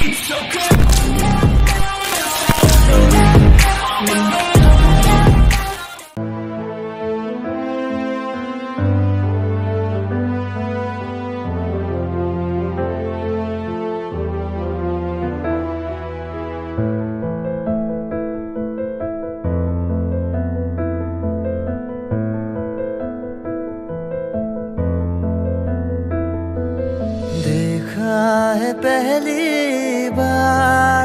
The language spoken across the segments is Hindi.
देखा है पहली बार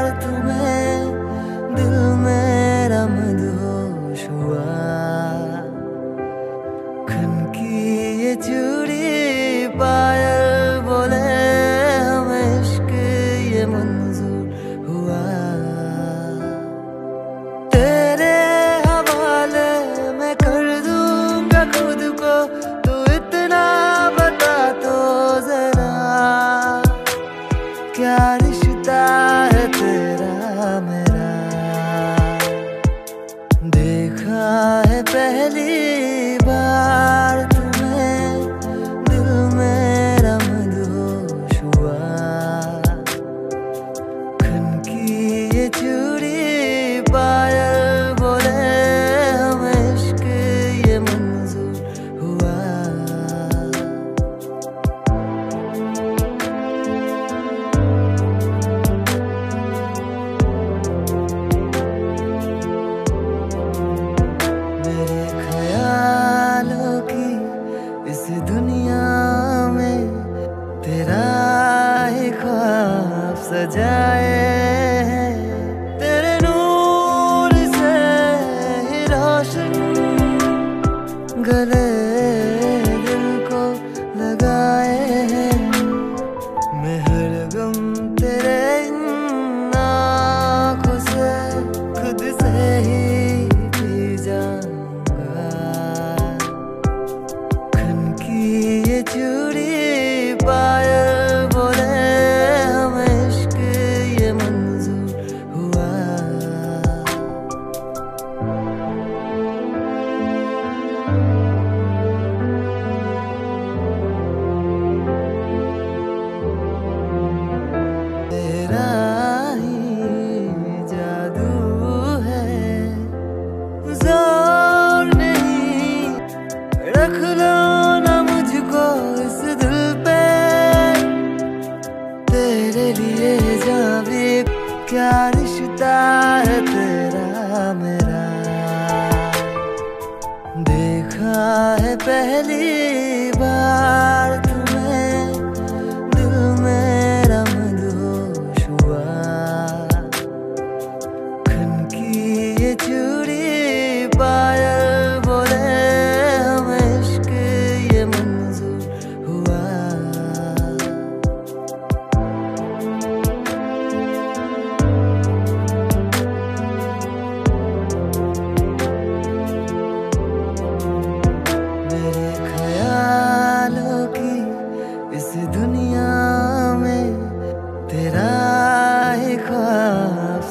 पहली बार। रोशन गले दिल को लगाए हैं। मैं हर गम तेरे से खुद से ही जाऊँगा। खन की ये चूड़ी क्या रिश्ता है तेरा मेरा? देखा है पहली बार तुम्हें दिल मेरा मदहोश हुआ। खन की ये चूड़ी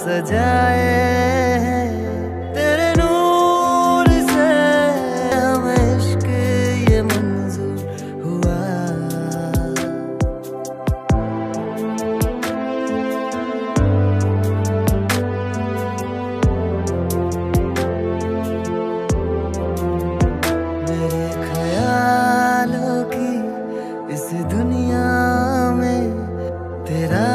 सजाए तेरे नूर से हमें ये मंजूर हुआ। मेरे ख्यालों की इस दुनिया में तेरा